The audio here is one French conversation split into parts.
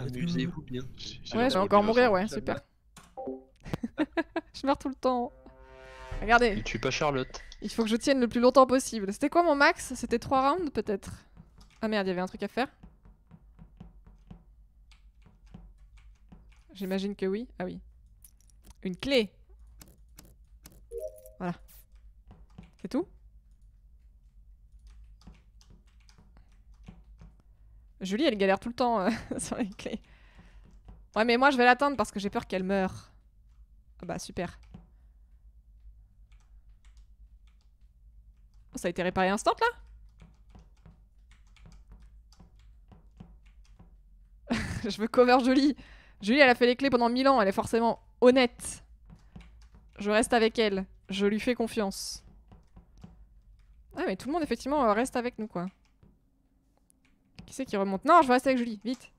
Amusez-vous bien? Ouais, j'ai encore mourir, ouais, super. je meurs tout le temps. Regardez. Tu tues pas Charlotte. Il faut que je tienne le plus longtemps possible. C'était quoi mon max? C'était 3 rounds peut-être? Ah merde, il y avait un truc à faire. J'imagine que oui. Ah oui. Une clé. Voilà. C'est tout? Julie, elle galère tout le temps euh, sur les clés. Ouais, mais moi, je vais l'atteindre parce que j'ai peur qu'elle meure. Ah bah, super. Oh, ça a été réparé instant, là Je veux cover Julie. Julie, elle a fait les clés pendant 1000 ans. Elle est forcément honnête. Je reste avec elle. Je lui fais confiance. Ah, mais tout le monde, effectivement, reste avec nous, quoi. Qui c'est qui remonte? Non, je veux rester avec Julie, vite.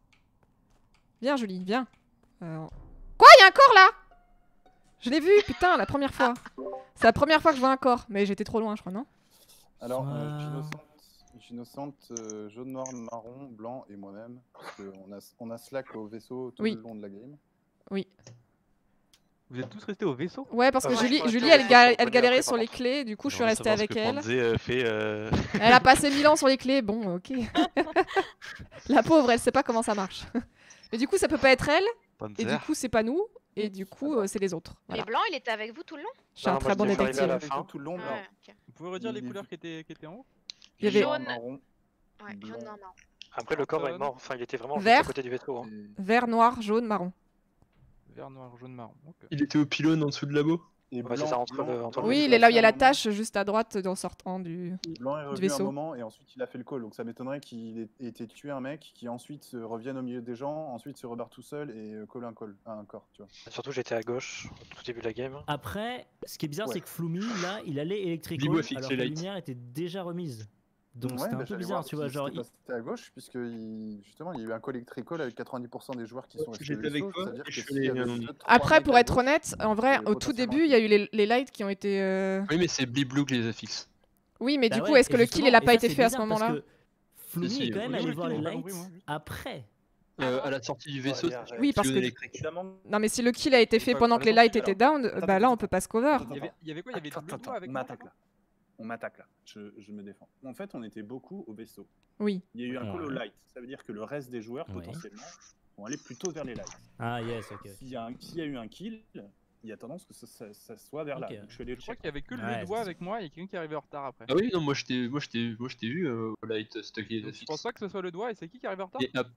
Viens, Julie, viens. Euh, quoi Il y a un corps là? Je l'ai vu, putain, la première fois. C'est la première fois que je vois un corps, mais j'étais trop loin, je crois, non? Alors, euh, Ginnocente, euh, jaune, noir, marron, blanc et moi-même. Parce qu'on a, on a Slack au vaisseau tout Oui. le long de la game. Oui. Vous êtes tous restés au vaisseau? Ouais, parce que Ah, Julie, Julie elle, ga- galérait sur les clés, du coup je suis restée ce avec que elle. Panzé, euh, fait, euh, Elle a passé 1000 ans sur les clés, bon, ok. la pauvre, elle sait pas comment ça marche. Mais du coup, ça peut pas être elle, et du Panzer. coup, c'est pas nous, et du coup, euh, c'est les autres. Voilà. Mais Blanc, il était avec vous tout le long? Je suis un très bon détective. la fin. Tout le long, Ouais, blanc. ok. Vous pouvez redire les couleurs qui étaient, qui étaient en haut? Il y avait Jaune, marron, Ouais, Blanc. jaune, non, non. Après, le corps est mort. Enfin, il était vraiment juste Vert. à côté du vaisseau. hein. vert, noir, jaune, marron. Vert, noir, jaune, marron. ok. Il était au pylône en dessous de labo. Et Ouais, c'est blanc, ça, entre blanc, le- entre le- blanc Oui, il est là où il y a la un tâche, juste à droite, en sortant du. Blanc est revenu un vaisseau. moment et ensuite il a fait le call. Donc ça m'étonnerait qu'il ait été tué un mec qui ensuite se revienne au milieu des gens, ensuite se rebarre tout seul et euh, colle un call, un corps, tu vois. Surtout, j'étais à gauche au tout début de la game. Après, ce qui est bizarre, Ouais. c'est que Flumi, là, il allait fixé alors que la lumière était déjà remise. Donc Ouais, c'était bah, un peu bizarre, voir tu vois. qui Genre, passé à gauche, puisque il- justement il y a eu un call electrical avec 90% des joueurs qui sont J'étais avec que euh, Après, pour être gauche, honnête, en vrai, il au tout début, il y a eu les, les lights qui ont été. euh, Oui, mais c'est Bliblou qui les a fixes. Oui, mais Bah du coup, ouais, est-ce que le kill il a pas été fait à ce moment-là Si, est quand même allé voir les lights après. Euh, à la sortie du vaisseau, Ouais, Oui, parce que- Non, mais si le kill a été fait pendant que les le lights étaient down, bah là on peut pas se cover. Il y avait, il y avait quoi? Il y avait attends, avec on m'attaque là. On. Je, je me défends. En fait, on était beaucoup au vaisseau. Oui. Il y a eu un call au Ouais. light. Ça veut dire que le reste des joueurs, Ouais. potentiellement, vont aller plutôt vers les lights. Ah, yes, ok. S'il y, y a eu un kill, il y a tendance que ça, ça- ça soit vers là. Donc, je suis allé le Je crois qu'il y avait que le Ouais, doigt avec moi et quelqu'un qui arrivait en retard après. Ah oui, non, moi je t'ai vu euh, au light, Donc, je pense pas que ce soit le doigt et c'est qui qui arrive en retard Et ap-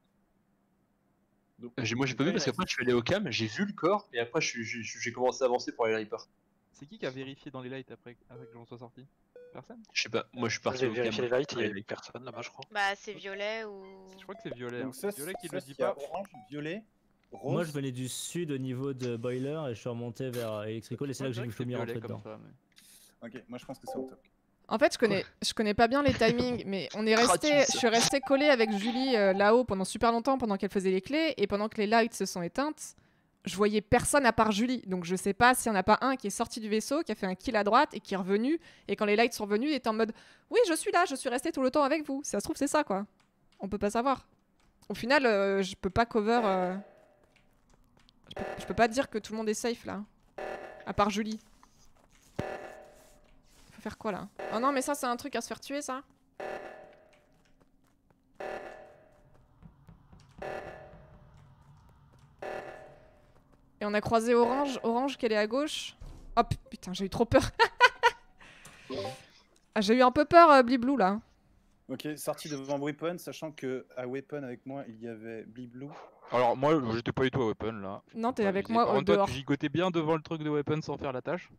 Donc, moi j'ai pas vu parce qu'après je suis allé au cam, j'ai vu le corps et après j'ai commencé à avancer pour aller à l'hyper. C'est qui qui a vérifié dans les lights après, après que j'en sois sorti? Personne? Je sais pas, moi je suis parti J'ai vérifié les lights, il y avait personne là-bas, je crois. Bah, c'est violet ou. Je crois que c'est violet. Donc, hein. ça, violet qui le dit pas. Orange, violet, rose. Moi, je venais du sud au niveau de Boiler et je suis remonté vers Electrical et c'est là que j'ai dirais Flumi c'est rentrer dedans. Ok, moi je pense que c'est au top. En fait, je connais, je connais pas bien les timings, mais on est resté, je suis resté collé avec Julie euh, là-haut pendant super longtemps, pendant qu'elle faisait les clés, et pendant que les lights se sont éteintes, je voyais personne à part Julie. Donc je sais pas s'il y en a pas un qui est sorti du vaisseau, qui a fait un kill à droite et qui est revenu, et quand les lights sont revenus, il était en mode oui, je suis là, je suis resté tout le temps avec vous. Si ça se trouve, c'est ça quoi. On peut pas savoir. Au final, euh, je peux pas cover. euh, Je, peux, je peux pas dire que tout le monde est safe là, à part Julie. Faut faire quoi là? Oh non, mais ça, c'est un truc à se faire tuer, ça Et on a croisé Orange, Orange qu'elle est à gauche. Oh pu- putain, j'ai eu trop peur. ah, j'ai eu un peu peur, euh, Bliblou, là. Ok, sorti devant Weapon, sachant que à Weapon avec moi il y avait Bliblou. Alors, moi, j'étais pas du tout à Weapon là. Non, t'es avec moi toi, dehors. Tu gigotais bien devant le truc de Weapon sans faire la tâche.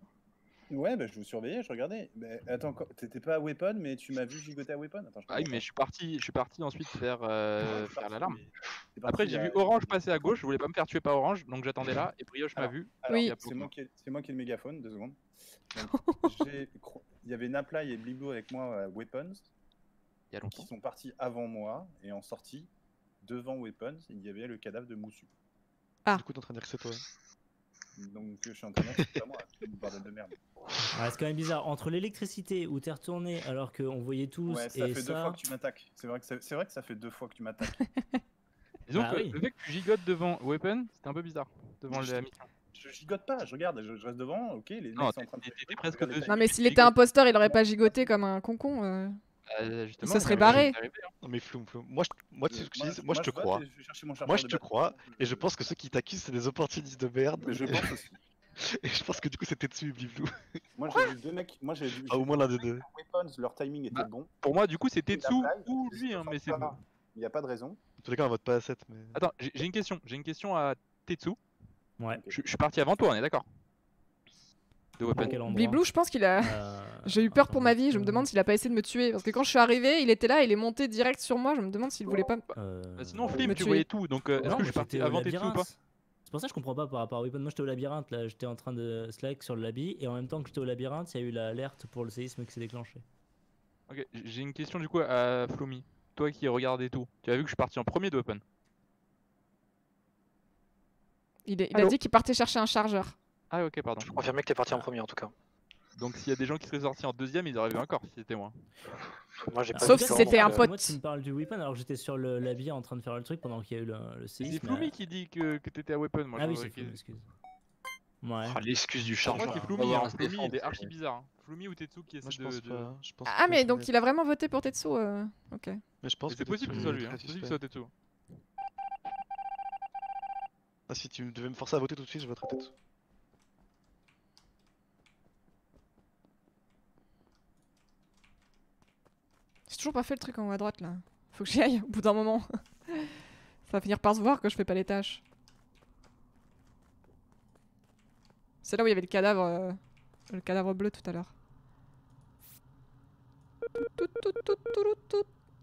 Ouais, bah je vous surveillais, je regardais. Mais attends, quand- t'étais pas à Weapon, mais tu m'as vu gigoter à Weapon? Attends, je Ah oui, mais je suis parti, je suis parti ensuite faire, euh, faire l'alarme. Après, j'ai vu Orange passer à gauche, je voulais pas me faire tuer par Orange, donc j'attendais là, et Brioche m'a vu. Alors, Oui. c'est moi, qui ai- c'est moi qui ai le mégaphone, deux secondes. Il y avait Naplay et Bliblou avec moi à Weapons, Il y a longtemps. qui sont partis avant moi, et en sortie, devant Weapons, il y avait le cadavre de Moussu. Ah. Du coup, t'es en train de dire que c'est toi. Donc je suis en train de dire que c'est pas moi, c'est une bordel de merde. Ouais, c'est quand même bizarre. Entre l'électricité où t'es retourné alors qu'on voyait tous Ouais, ça et fait deux fois que tu m'attaques. C'est vrai, que vrai que ça fait deux fois que tu m'attaques. Disons Bah que oui. le fait que tu gigotes devant Weapon, c'était un peu bizarre. Devant Je- mission. Je gigote pas, je regarde, je, je reste devant, ok, les mecs Non, sont en train de. Non, mais s'il était imposteur, il aurait pas gigoté comme un concon. euh. Euh, justement, se il serait barré. Non mais Floum, Floum. Moi, je, moi, tu sais ce que je dis, moi, je te crois. Moi, je te crois. Et je pense que ceux qui t'accusent, c'est des opportunistes de merde. Mais je pense aussi. Et je pense que du coup, c'était dessus, Blivlou. Moi j'ai vu deux mecs, moi j'ai vu. Ah, au moins l'un des deux. Weapons, leur timing était Bah, bon. Pour moi, du coup, c'est Et Tetsu ou lui, hein, mais c'est. pourquoi. Il n'y a pas de raison. En tous les cas, on vote pas à 7. Mais... Attends, j'ai j'ai une question. J'ai une question à Tetsu. Ouais. Je je suis parti avant toi, on est d'accord De Weapon. Bliblou, je pense qu'il a. Euh, J'ai eu peur pour ma vie, je me demande s'il a pas essayé de me tuer. Parce que quand je suis arrivé, il était là, il est monté direct sur moi, je me demande s'il voulait pas. me- euh, Bah, sinon, me Flim, tu voyais tout, donc euh, est-ce que je suis parti avant Tetsu ou pas. C'est pour ça que je comprends pas par rapport à Weapon. Moi j'étais au labyrinthe là, j'étais en train de slack sur le labi et en même temps que j'étais au labyrinthe, il y a eu l'alerte pour le séisme qui s'est déclenché. Ok, j'ai une question du coup à Flomi. Toi qui regardais tout, tu as vu que je suis parti en premier de Weapon? Il, est- il a dit qu'il partait chercher un chargeur. Ah ok, pardon. Je confirmais que t'es parti en premier en tout cas. Donc s'il y a des gens qui seraient sortis en deuxième, ils auraient vu encore si c'était moi. Moi j'ai pas Sauf vu si c'était un euh, pote. Moi tu me parles du Weapon alors que j'étais sur le labi en train de faire le truc pendant qu'il y a eu le, le C'est séisme. Flomi euh, qui dit que, que t'étais à Weapon. Moi, Ah oui, c'est excuse. Ouais. Ah, L'excuse du chargeur. c'est Flomi, voir hein. un il est archi c'est- bizarre. hein. Flomi ou Tetsu qui essaie Moi, de... pense de- pas. Je pense Ah, mais donc c'est- il a vraiment voté pour Tetsu. euh, Ok. Mais je pense que C'est possible que ce soit lui, hein. c'est possible que ce soit Tetsu. Ah, si tu devais me forcer à voter tout de suite, je voterais Tetsu. Toujours pas fait le truc en haut à droite là. Faut que j'y aille au bout d'un moment. Ça va finir par se voir que je fais pas les tâches. C'est là où il y avait le cadavre, euh, le cadavre bleu tout à l'heure.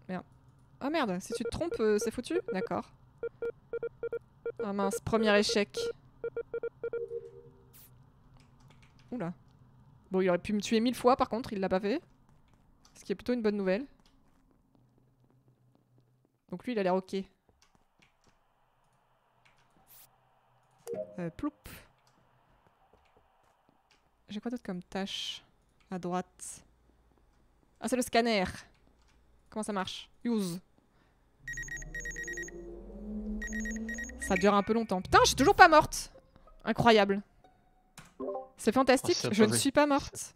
Merde. Ah merde, si tu te trompes, euh, c'est foutu D'accord. Ah mince, premier échec. Oula. Bon, il aurait pu me tuer mille fois par contre, il l'a pas fait. Ce qui est plutôt une bonne nouvelle. Donc lui, il a l'air ok. Euh, ploup. J'ai quoi d'autre comme tâche À droite? Ah, c'est le scanner. Comment ça marche? Use. Ça dure un peu longtemps. Putain, je suis toujours pas morte Incroyable. C'est fantastique, a je ne suis pas morte.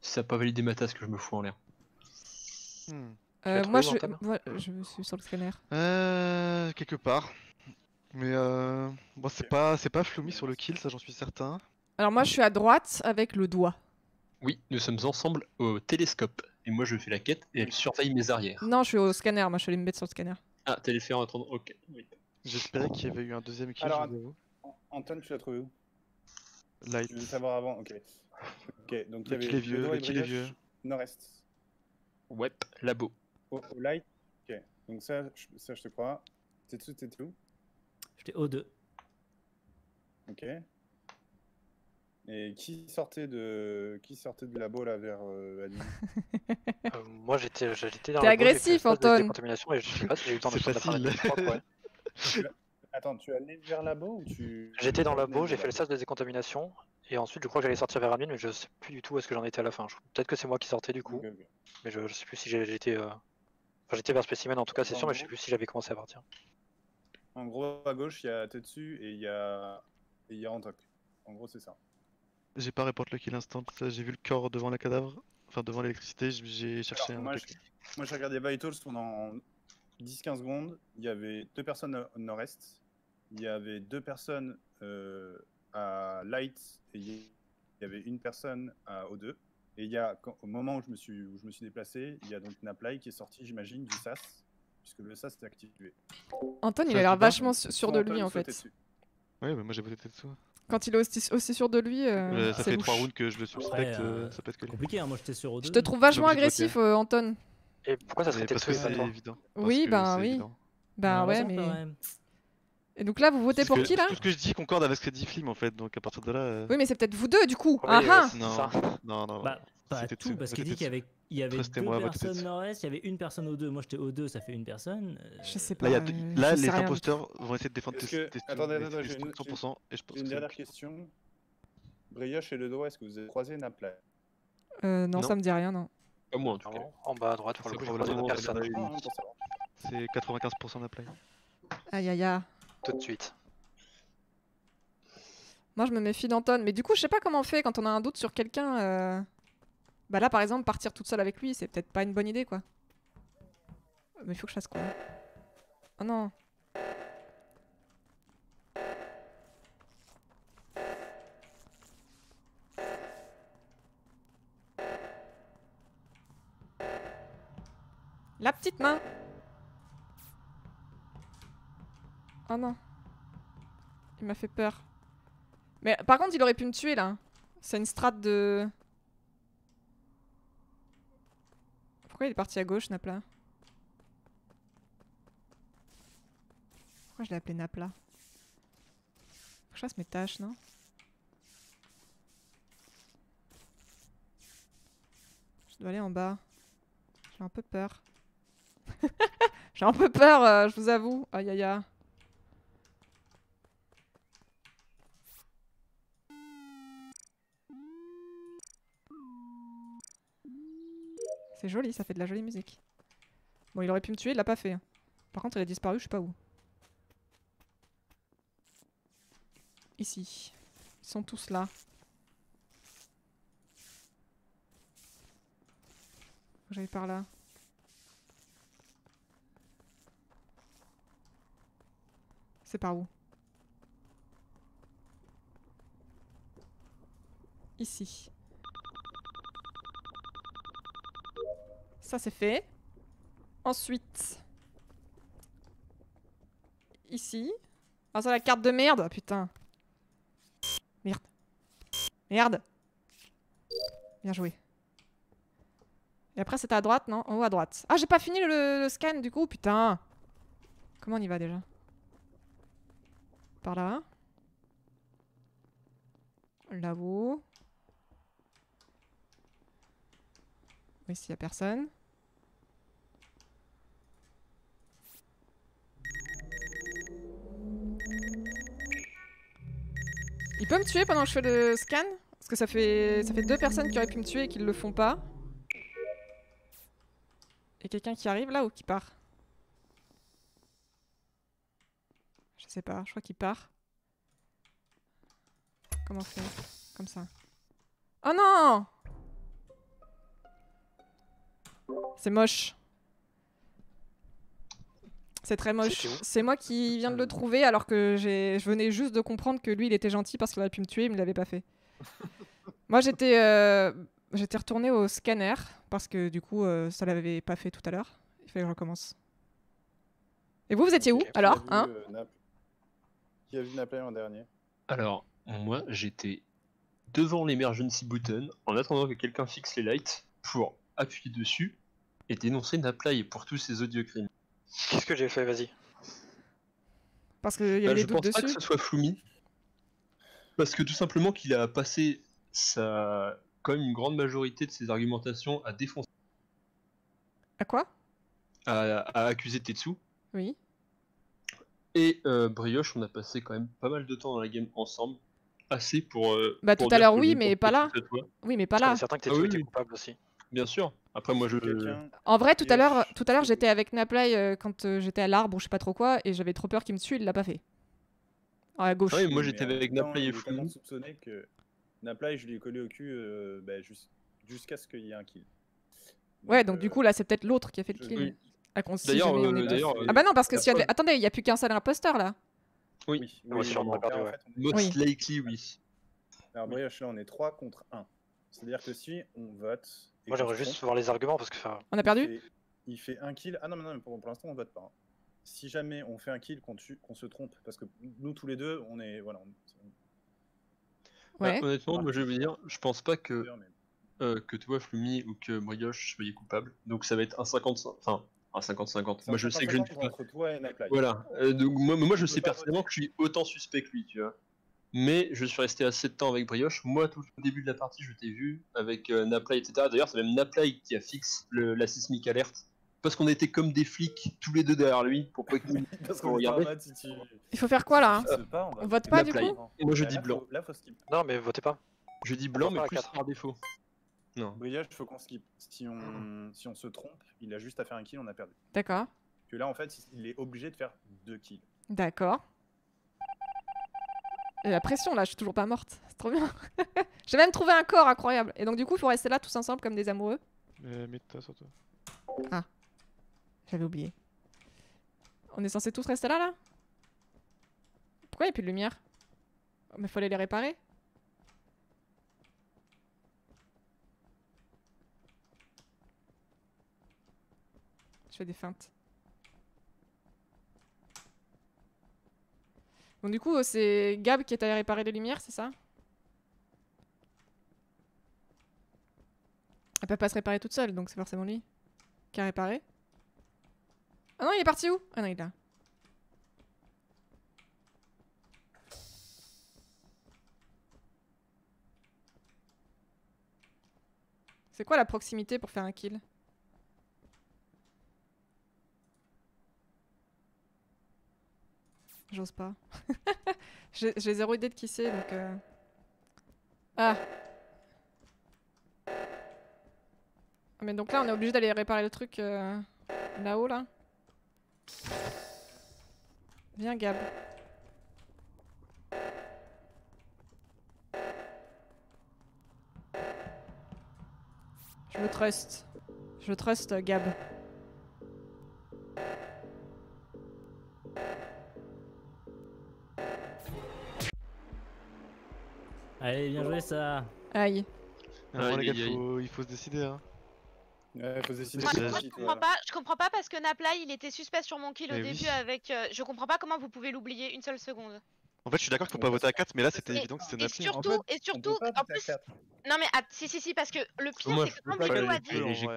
Ça a pas validé ma task, je me fous en l'air. Hmm. Euh, moi, je, Antoine moi, je suis sur le scanner. Euh, quelque part. Mais euh, bon, c'est pas, c'est pas Floumi sur le kill, ça j'en suis certain. Alors moi, je suis à droite avec le doigt. Oui, nous sommes ensemble au télescope. Et moi, je fais la quête et elle surveille mes arrières. Non, je suis au scanner. Moi, je suis allée me mettre sur le scanner. Ah, t'allais faire un tournoi. Ok. Oui. J'espérais qu'il y avait eu un deuxième kill, Alors, je vous avoue. Anton, tu l'as trouvé où? Light. Je veux savoir avant, ok. Ok, donc il y Le avait vieux, le et kill est Brioche, vieux. Nord-Est. Ouais, labo. Au, au light Ok, donc ça, je- ça je te crois. Tetsu, t'étais où J'étais O2. Ok. Et qui sortait de qui sortait du labo là vers euh, admin Euh, moi j'étais j'étais dans T'es la agressif, et je sais pas si j'ai eu le temps de faire la facile. fin de la. Attends, tu es allé vers labo ou tu J'étais dans le labo, j'ai fait le stage de décontamination et ensuite je crois que j'allais sortir vers admin mais je sais plus du tout où est-ce que j'en étais à la fin. Peut-être que c'est moi qui sortais du coup, mais je, je sais plus si j'ai- j'étais euh, enfin, j'étais vers spécimen en tout cas c'est sûr mais je sais plus si j'avais commencé à partir. En gros, à gauche, il y a Tetsu et il y a et il y a Antok. En gros, c'est ça. J'ai pas report le kill instant, j'ai vu le corps devant la cadavre, enfin devant l'électricité, j'ai cherché Alors, un moi, je- Moi, j'ai regardé Vitals pendant 10-15 secondes. Il y avait deux personnes au nord-est. Il y avait deux personnes euh, à Light et il y avait une personne à O2. Et il y a, quand- au moment où je me suis, où je me suis déplacé, il y a donc Naplay qui est sorti, j'imagine, du SAS, puisque le SAS était activé. Anton, il a l'air vachement sûr de lui en fait. Ouais, mais moi j'ai voté Tetsu. Quand il est aussi, aussi sûr de lui, euh, Euh, ça fait louche. trois rounds que je le suspecte, Après, euh, ça peut être compliqué, hein. moi j'étais sur O2. Je te trouve vachement agressif, euh, Anton. Et pourquoi ça serait parce Tetsu que pas c'est évident. Parce Oui, ben oui. Bah ouais, mais. Et donc là, vous votez pour que qui là Tout ce que je dis concorde avec ce que dit Flim en fait, donc à partir de là. euh, Oui, mais c'est peut-être vous deux du coup. Ah euh, ah c'est Non, non, non. Bah, pas C'était tout, parce c'était qu'il dit qu'il y avait, il y avait deux personnes nord-est, il y avait une personne O2. Moi j'étais O2, ça fait une personne. euh, Je sais pas. Là, il y a euh, je là les imposteurs vont essayer de défendre tes attendez, attendez, j'ai une- 100% et je pense une dernière question. Brioche et le dos, est-ce que vous avez croisé Naplay tout. Euh, non, ça me dit rien, non. Pas moi en tout cas. En bas à droite pour C'est le croisais moment, personne. c'est 95% d'apply. Aïe aïe aïe. Tout de suite. Moi, je me méfie d'Anton. Mais du coup, je sais pas comment on fait quand on a un doute sur quelqu'un. euh, Bah là, par exemple, partir toute seule avec lui, c'est peut-être pas une bonne idée, quoi. Mais il faut que je fasse quoi? Oh non. La petite main Oh non. Il m'a fait peur. Mais par contre, il aurait pu me tuer là. C'est une strat de. Pourquoi il est parti à gauche, Napla Pourquoi je l'ai appelé Napla Faut que je fasse mes tâches, non? Je dois aller en bas. J'ai un peu peur. J'ai un peu peur, euh, je vous avoue. Aïe aïe aïe. C'est joli, ça fait de la jolie musique. Bon, il aurait pu me tuer, il l'a pas fait. hein. Par contre, il a disparu, je sais pas où. Ici. Ils sont tous là. J'aille par là. C'est par où? Ici. Ça c'est fait. Ensuite. Ici. Ah c'est la carte de merde, putain. Merde. Merde. Bien joué. Et après c'était à droite, non? En haut à droite. Ah j'ai pas fini le, scan du coup, putain. Comment on y va déjà? Par là. Là-haut. Oui, ici y a personne. Il peut me tuer pendant que je fais le scan Parce que ça fait, fait deux personnes qui auraient pu me tuer et qui le font pas. Et quelqu'un qui arrive là ou qui part Je sais pas, je crois qu'il part. Comment faire Comme ça. Oh non C'est moche. C'est très moche. C'est moi qui viens de le trouver alors que j'ai- je venais juste de comprendre que lui il était gentil parce qu'il aurait pu me tuer, il me l'avait pas fait. moi j'étais euh, j'étais retourné au scanner parce que du coup euh, ça l'avait pas fait tout à l'heure. Il fallait que je recommence. Et vous vous étiez où alors Qui a hein vu, euh, Nap- Qui a vu Naplay en dernier Alors, moi, j'étais devant l'emergency button en attendant que quelqu'un fixe les lights pour appuyer dessus et dénoncer Naplay pour tous ces odieux crimes. Qu'est-ce que j'ai fait Vas-y. Parce qu'il y Bah, avait je doutes pense pas que ce soit Floumi. Parce que tout simplement qu'il a passé sa... quand même une grande majorité de ses argumentations à défoncer, À quoi? À, à accuser Tetsu. Oui. Et euh, Brioche, on a passé quand même pas mal de temps dans la game ensemble. Assez pour. euh, Bah, pour tout à l'heure, oui, mais pas là. c'est. Oui, mais pas là. est certain que Ah Tetsu oui, était oui. coupable aussi. Bien sûr. Après, moi, je. En vrai, tout à l'heure, tout à l'heure, j'étais avec Naplay euh, quand euh, j'étais à l'arbre ou je sais pas trop quoi, et j'avais trop peur qu'il me tue, il l'a pas fait. Ah, à gauche. Ah oui, moi j'étais avec Naplay et Floumi. soupçonné que Naplay, je lui ai collé au cul euh, bah, jus- jusqu'à ce qu'il y ait un kill. Ouais, donc du coup, là, c'est peut-être l'autre qui a fait le je- kill. Oui. Ah, si D'ailleurs, euh, Ah bah non, parce que y avait... Attendez, il y a plus qu'un seul imposteur, là. Oui, Oui, Moi, oui, si on oui, là, en fait, most likely, oui. Alors, Brioche, là, on est 3 contre 1. C'est-à-dire que si on vote. Moi j'aimerais juste voir les arguments parce que. enfin, On a il perdu fait- Il fait un kill. Ah non, mais non, mais pour, pour l'instant, on vote pas. hein. Si jamais on fait un kill, qu'on tue- qu'on se trompe, parce que nous tous les deux, on est. Voilà, on- Ouais. Bah, honnêtement, moi je vais vous dire, je pense pas que, euh, que toi, Flumi ou que Brioche soyez coupable. Donc ça va être un 55. Enfin, un 50-50. Moi je sais que je ne suis pas. Entre toi et Naplay. Voilà. Euh, donc, moi, moi je sais pas personnellement que je suis autant suspect que lui, tu vois. Mais je suis resté assez de temps avec Brioche. Moi, tout au début de la partie, je t'ai vu avec euh, Naplay, etc. D'ailleurs, c'est même Naplay qui a fixé le- la sismique alerte. Parce qu'on était comme des flics, tous les deux derrière lui, pour pas qu'il Parce Faut qu'on si tu. Il faut faire quoi, là hein pas, On vote pas, du coup Moi, je Là, dis faut- blanc. Là, faut skip. Non, mais votez pas. Je dis blanc, mais plus quatre. par défaut. Non. Brioche, il faut qu'on skip. Si on... si on se trompe, il a juste à faire un kill, on a perdu. D'accord. Que là, en fait, il est obligé de faire deux kills. D'accord. Et la pression là, je suis toujours pas morte. C'est trop bien. J'ai même trouvé un corps incroyable. Et donc du coup, il faut rester là tous ensemble comme des amoureux. Mais mets-toi sur toi. J'avais oublié. On est censé tous rester là là? Pourquoi il n'y a plus de lumière? Oh, Mais faut aller les réparer. Je fais des feintes. Donc du coup, c'est Gab qui est allé réparer les lumières, c'est ça? Elle peut pas se réparer toute seule, donc c'est forcément lui qui a réparé. Ah non, il est parti où? Ah non, il est là. C'est quoi la proximité pour faire un kill? J'ose pas. J'ai zéro idée de qui c'est, donc... euh. Ah Mais donc là, on est obligé d'aller réparer le truc euh, là-haut, là. Viens, Gab. Je me trust. Je trust Gab. Allez, bien joué ça. Aïe. À un moment, Aïe, les gars, aïe, aïe. faut- il faut se décider. Hein. Ouais, faut se décider. Moi, C'est- moi, tout de je comprends pas, je comprends pas parce que Naplay il était suspect sur mon kill au Mais début oui. avec. euh, je comprends pas comment vous pouvez l'oublier une seule seconde. En fait, je suis d'accord qu'il faut pas voter à se- 4, mais là, c'était Et- évident que c'était Et Napoli. surtout, et On surtout, peut pas en voter à plus. Non mais ah, si si si parce que le pire c'est que quand le a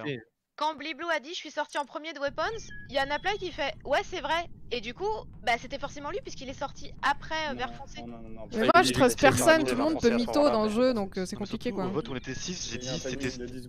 dit. Quand Bliblou a dit je suis sorti en premier de Weapons, il y a Naplay qui fait ouais c'est vrai et du coup bah c'était forcément lui puisqu'il est sorti après euh, vers Non, foncé. non, non, non, non, Mais moi, je était personne, tout le monde peut mytho dans le jeu, donc euh, c'est compliqué surtout, quoi. Vote, on était 6, j'ai dit c'était de 10